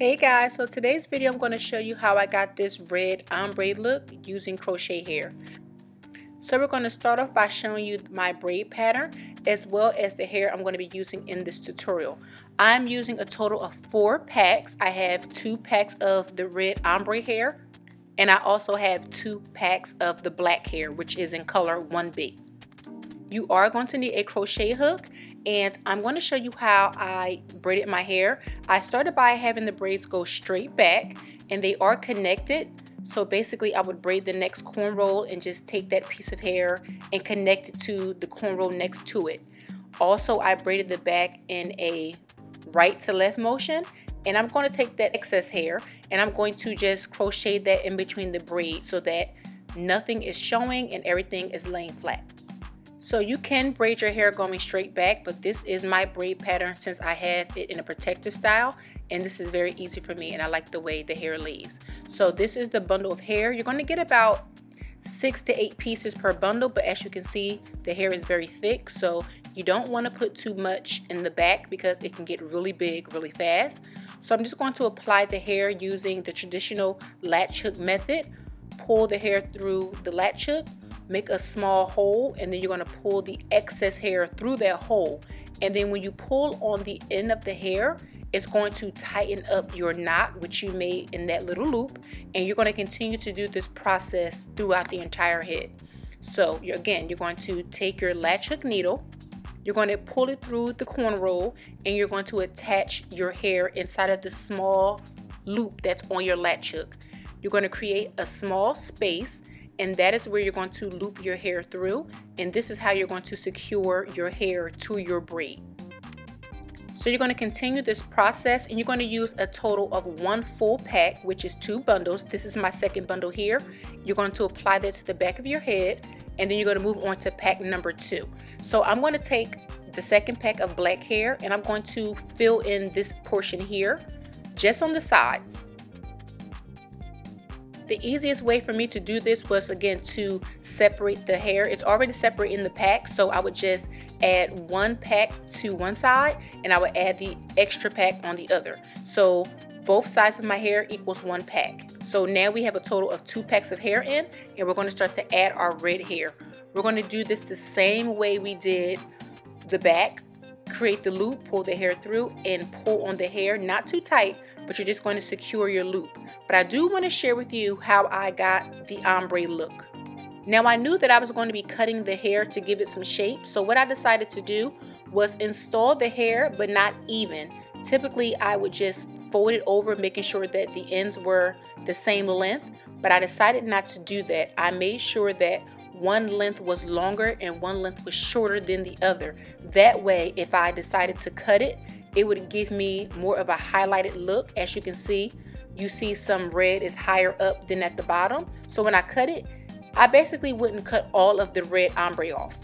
Hey guys, so today's video I'm going to show you how I got this red ombre look using crochet hair. So we're going to start off by showing you my braid pattern as well as the hair I'm going to be using in this tutorial. I'm using a total of four packs. I have two packs of the red ombre hair and I also have two packs of the black hair which is in color 1B. You are going to need a crochet hook and I'm going to show you how I braided my hair. I started by having the braids go straight back and they are connected. So basically I would braid the next cornrow and just take that piece of hair and connect it to the cornrow next to it. Also I braided the back in a right to left motion and I'm going to take that excess hair and I'm going to just crochet that in between the braids so that nothing is showing and everything is laying flat. So you can braid your hair going straight back, but this is my braid pattern since I have it in a protective style. And this is very easy for me and I like the way the hair lays. So this is the bundle of hair. You're going to get about six to eight pieces per bundle, but as you can see, the hair is very thick. So you don't want to put too much in the back because it can get really big really fast. So I'm just going to apply the hair using the traditional latch hook method. Pull the hair through the latch hook make a small hole and then you're going to pull the excess hair through that hole. And then when you pull on the end of the hair it's going to tighten up your knot which you made in that little loop and you're going to continue to do this process throughout the entire head. So you're, again you're going to take your latch hook needle you're going to pull it through the cornrow and you're going to attach your hair inside of the small loop that's on your latch hook. You're going to create a small space and that is where you're going to loop your hair through and this is how you're going to secure your hair to your braid. So you're going to continue this process and you're going to use a total of one full pack which is two bundles. This is my second bundle here. You're going to apply that to the back of your head and then you're going to move on to pack number two. So I'm going to take the second pack of black hair and I'm going to fill in this portion here just on the sides the easiest way for me to do this was again to separate the hair. It's already separate in the pack, so I would just add one pack to one side and I would add the extra pack on the other. So both sides of my hair equals one pack. So now we have a total of two packs of hair in and we're going to start to add our red hair. We're going to do this the same way we did the back create the loop, pull the hair through, and pull on the hair, not too tight, but you're just going to secure your loop. But I do want to share with you how I got the ombre look. Now I knew that I was going to be cutting the hair to give it some shape, so what I decided to do was install the hair, but not even. Typically, I would just fold it over, making sure that the ends were the same length, but I decided not to do that. I made sure that one length was longer and one length was shorter than the other. That way, if I decided to cut it, it would give me more of a highlighted look. As you can see, you see some red is higher up than at the bottom. So when I cut it, I basically wouldn't cut all of the red ombre off.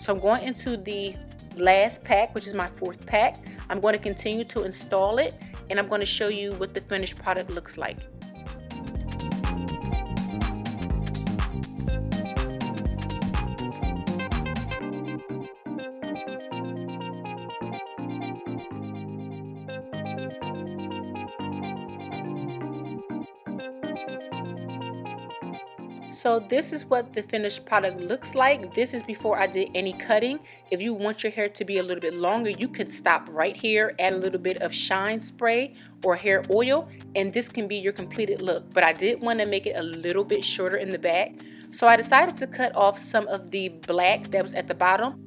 So I'm going into the last pack, which is my fourth pack. I'm going to continue to install it and I'm going to show you what the finished product looks like. So this is what the finished product looks like. This is before I did any cutting. If you want your hair to be a little bit longer, you could stop right here, add a little bit of shine spray or hair oil, and this can be your completed look. But I did want to make it a little bit shorter in the back. So I decided to cut off some of the black that was at the bottom.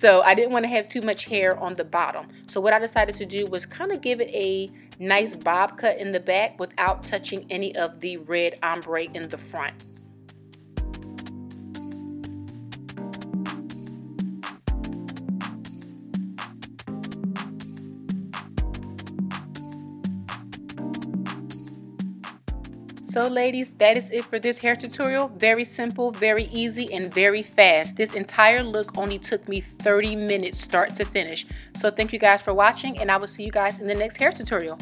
So I didn't want to have too much hair on the bottom. So what I decided to do was kind of give it a nice bob cut in the back without touching any of the red ombre in the front. So ladies, that is it for this hair tutorial. Very simple, very easy, and very fast. This entire look only took me 30 minutes start to finish. So thank you guys for watching, and I will see you guys in the next hair tutorial.